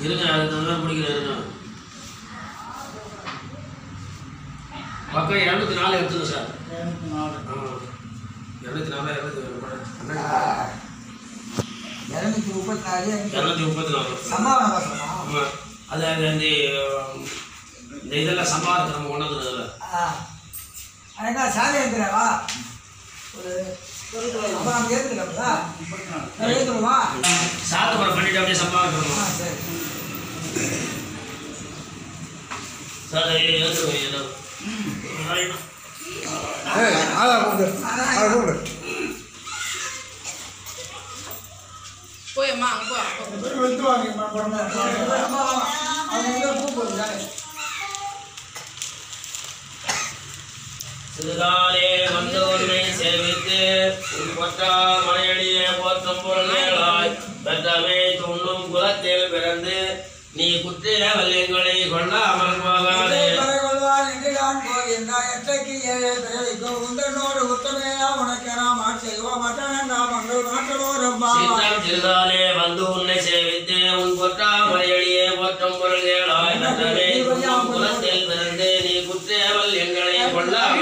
இருங்க அதுக்கு மாதிரி பிடிக்கிறேன் பக்கம் இரநூத்தி நாலு எடுத்துங்க சார் இரநூத்தி நாலு இரநூத்தி இரநூத்தி முப்பத்தி நாலு இரநூத்தி முப்பத்தி நாலு வாசமா ஆமாம் அது அது இந்த இந்த இதெல்லாம் சம்பாதத்தை நம்ம கொண்டு வந்துருக்குல்ல அண்ணா சாமி இருக்கிறாவா ஒரு அப்போ நம்ம ஏற்றுக்கலாம்ல ஏற்றுக்கணுமா சாத்து படம் பண்ணிட்டு அப்படியே சம்பாதிக்கணும் சரி சார் ஏற்றுக்கணும் ஏதோ அங்கே சிறுகாலே வந்து உன்னை சேவித்து மலையடியே போற்றும் பொருளாய் பெற்றமே துண்ணும் குலத்தில் பிறந்து நீ குற்றிய போகாதே போகின்றாய். எத்தைக்கு ஏழே பிறவிக்கும் உந்தனோடு உத்தமையா உனக்கு நாம் ஆட்செய்வோம் மற்றவன் நாம் அங்கு மாற்றலோ ரப்பா சீற்றம் சிறுகாலே வந்து உன்னை சேவித்து உன் கொற்றால் மலையடியே போற்றும் பொருள்களாய் பெற்றமே துண்ணும் குலத்தில் பிறந்து நீ குற்றிய வல்யங்களை கொள்ளாமல்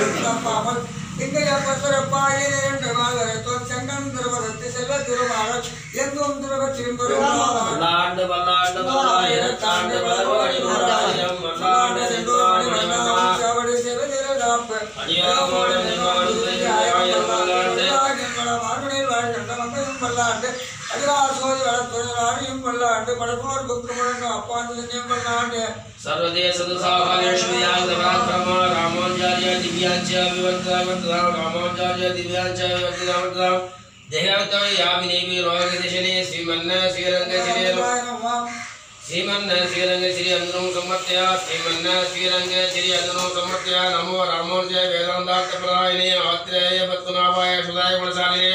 மற்றவன் நாம் அங்கு மாற்றலோ மங்க ரப்பா கடலடைந்த மாதவனை கேசவனை திங்கள் திருமுகத்தை செய்தியா சென்றெஞ்சி அங்க பனை கண்டு ஆற்றை அடி புதுவை வெங்கமல தண்டடியால் மட்டர்விரான் கோரி சொன்ன அங்க கடலடைந்த மாதவனை கேசவனை திங்கள் திருமுகத்தை செய்தியா சென்றெஞ்சி அங்க பனை கண்டு ஆற்றை அடி புதுவை பல்லாண்டு பல்லாண்டு பல்லாயிரத்தாண்டு பலகோடி நூறாயிரம் பல்லாண்டு சென்றோடி மணிமண்டா அடியாரோடு நின்றாடு ஆயிரம் பல்லாண்டு सर्वदेश सागरेश्वर्याय पराक्रम रामाचार्य दिव्यांच विवर्तवर्ततां रामाचार्य दिव्यांच विवर्ततां देहवतो यामिनीवि रोगदिशने श्रीमन्न श्रीरङ्ग श्री श्रीमन्न श्रीरङ्ग श्री अन्दनो समर्पय श्रीमन्न श्रीरङ्ग श्री अन्दनो समर्पय नमो रामोजय वेदान्तार्थप्रदायिने आत्रेय पद्मनाभाय सुधाय गुणशालिने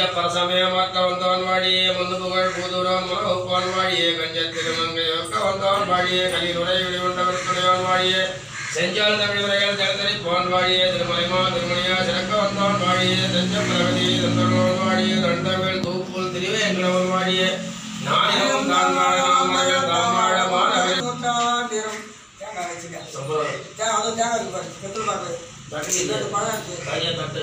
பஞ்ச பரசமயமாக்க வந்தவன் வாடியே முந்து புகழ் பூதுரம் மகவுப்பான் வாடியே கஞ்சத் திருமங்கை ஒக்க வந்தவன் வாடியே கலிதுரை விடிவண்டவர் துணைவன் வாடியே செஞ்சால் தமிழ் உரைகள் திறந்தறி போன் வாடியே திருமலைமா திருமணியா சிறக்க வந்தவன் வாடியே செஞ்ச பிரகதி தந்தவன் வாடியே தண்டங்கள் தூப்புல் திருவேங்கடவன் வாடியே நானிலும் தான் வாழ தான் வாழ மாணவர் கையை தட்டு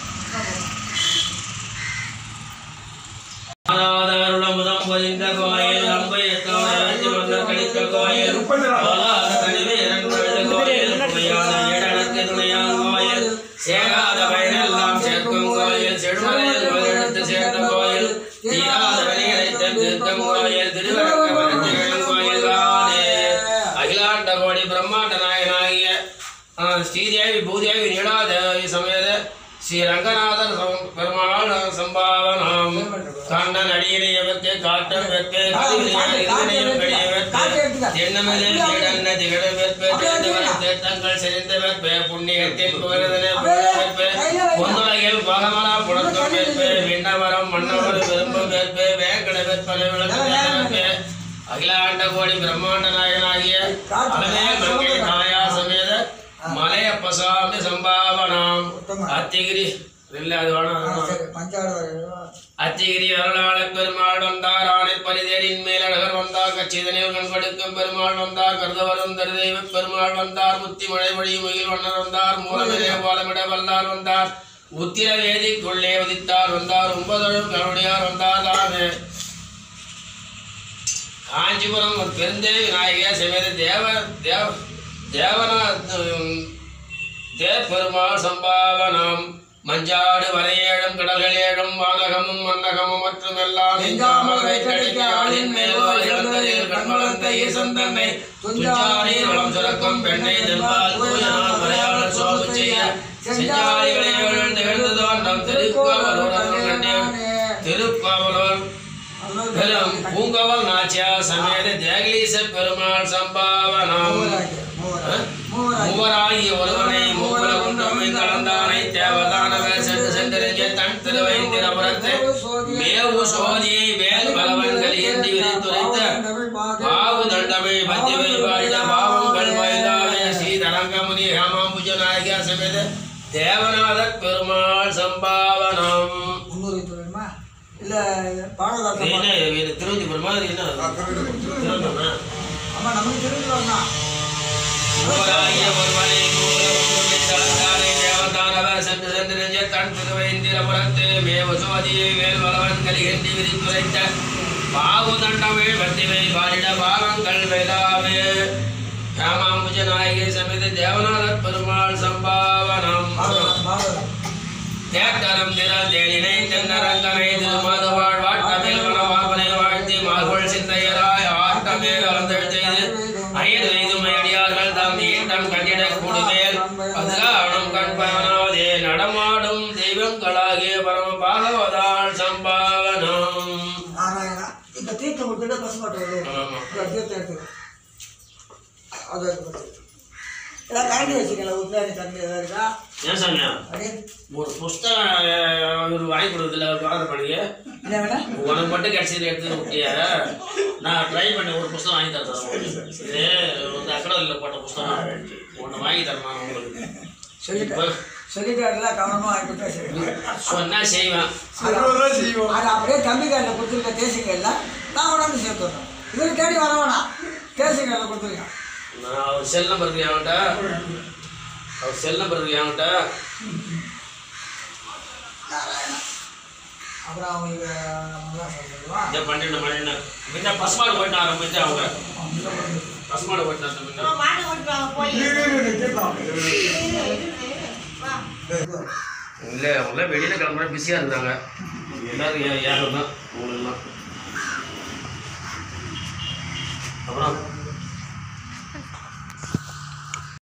சேராத பயனெல்லாம் சேர்க்கும் கோயில் செடுமலையில் எடுத்து சேர்ந்த கோயில் தீராத கோயில் கோயில் தானே. அகிலாண்ட கோடி பிரம்மாண்ட நாயனாகிய ஸ்ரீதேவி பூதேவி நீலாதேவி சமேத ஸ்ரீ ரங்கநாதர் பெருமாள் சம்பாவன சம்பாவனம் கண்ணன் அடியினை எவர்க்கு காட்டம் வெற்பே தேர்த்தங்கள் செறிந்த வெற்பே புண்ணியத்தின் புகழதனே வெற்பே பொன்னுலகில் பகமலா புணர்த்தம் வெற்பே விண்ணவரம் மன்னவர் விரும்பும் வெற்பே வேங்கட வெற்பனை விளக்கு அகிலாண்ட கோடி பிரம்மாண்ட நாயனாகிய அலமே மங்கை காயா சமேத மலையப்ப சுவாமி சம்பாவனம். அத்திகிரி. இல்ல அது வேணாம். அது அச்சகிரி அருளாளர் பெருமாள் வந்தார். ஆணை பரிதேரின் மேல் அழகர் வந்தார். கச்சிதனில் கண் கொடுக்கும் பெருமாள் வந்தார். கருதவரும் தருதெய்வ பெருமாள் வந்தார். முத்தி மழை வழி முகில் வண்ணர் வந்தார். மூலமிலே பாலமிட வல்லார் வந்தார். உத்திர வேதிக்குள்ளே உதித்தார். வந்தார். ஒன்பதொழும் கருடையார் வந்தார். தாமே காஞ்சிபுரம் பெருந்தேவி விநாயகர் சமேத தேவ தேவ தேவனா தேப்பெருமாள் சம்பாவனம். மஞ்சாடு வரையேழும் கடல்கள் ஏழும் வானகமும் மன்னகமும் மற்றும் எல்லாம் எஞ்சாமலை கழிக்க ஆளின் மேல் வாழ் இழந்ததில் கண்மலர்ந்த ஈசன் தன்னை துஞ்சாரி வளம் சுரக்கும் பெண்ணை தென்பால் தூயனால் மலையாளர் சோறு செய்ய செஞ்சாரிகளை எழுந்து எழுந்து தோன்றம் திருக்கோவலூர் திருக்கோவலூர் பெரும் பூங்கவல் நாச்சியார் சமேத தேகலீச பெருமாள் சம்பாவனம். மூவராகிய ஒருவனை. மேவு சோதியை வேல் பலவன்கள் ஏந்தி விரித்துரைத்த பாவு தண்டமை பத்தி வைபாடிட பாவங்கள் மயிலாவே ஸ்ரீதரங்கமுனி ஹேமாம்புஜ நாயகா சமேத தேவநாத பெருமாள் சம்பாவனம். இல்ல இது திருவந்திபுரம் மாதிரி என்ன? ஆமா நமக்கு தெரிஞ்சு வரணும் சென்று நெஞ்ச தன் திருவைந்திரபுரத்து வேல் வளவன் கலிகண்டி விரித்துரைத்த வேதாவே. ராமாம்புஜ நாயகி சமித தேவநாதர் பெருமாள் சம்பாவனம். தேட்டரம் திற தேனினை தென்னரங்கனை மனவாபனை வாழ்த்தி மார்கொள் சிந்தையராய் ஆட்டமே வளர்ந்தெழுத்தெய்து அயல் தாம் ஈட்டம் கண்டிட கூடுமேல். அதுதான் தெய்வங்களாகிய பரம பாகவதாள் சம்பாவனம். நாராயணா இப்ப தீர்த்தம் கொடுத்துட்டு ஆமா. இந்த தீர்த்தம் எடுத்துக்கோ அது எடுத்து ஏதாவது கரண்டி வச்சுக்கல உட்காந்து கரண்டி ஏதாவது இருக்கா? ஏன் சாமியா? ஒரு புஸ்தகம் இவரு வாங்கி கொடுக்குறதுல என்ன வேணா? உனக்கு மட்டும் கிடைச்சது எடுத்து விட்டிய நான் ட்ரை பண்ணி ஒரு புஸ்தகம் வாங்கி தரேன். இது வந்து அக்கடலில் போட்ட புஸ்தகம். ஒன்று வாங்கி தரேன் நான் உங்களுக்கு. சொல்லிட்டேன் சொல்லிட்டாருல கவனமா வாங்கிட்டு சரி சொன்னா செய்வேன். அது அது அப்படியே தம்பி கார்டில் கொடுத்துருக்க தேசிங்க இல்லை நான் கொண்டாந்து சேர்த்து வரேன் இவர் தேடி வர வேணாம். தேசிங்க கார்டில் கொடுத்துருக்கேன். நான் அவர் செல் நம்பர் என்கிட்ட அவர் செல் நம்பர் என்கிட்ட அப்புறம் அவங்க நல்லா சொல்லுவா. இந்த பன்னெண்டு மணி முன்ன பசுமாடு போயிட்டு ஆரம்பிச்சு அவங்க. பசுமாடு போயிட்டு போய். இல்லை அவங்களாம் வெளியில் கிளம்புற பிஸியாக இருந்தாங்க. எல்லாரும் ஏ- ஏகம் தான் அவங்களுக்குலாம் அப்புறம்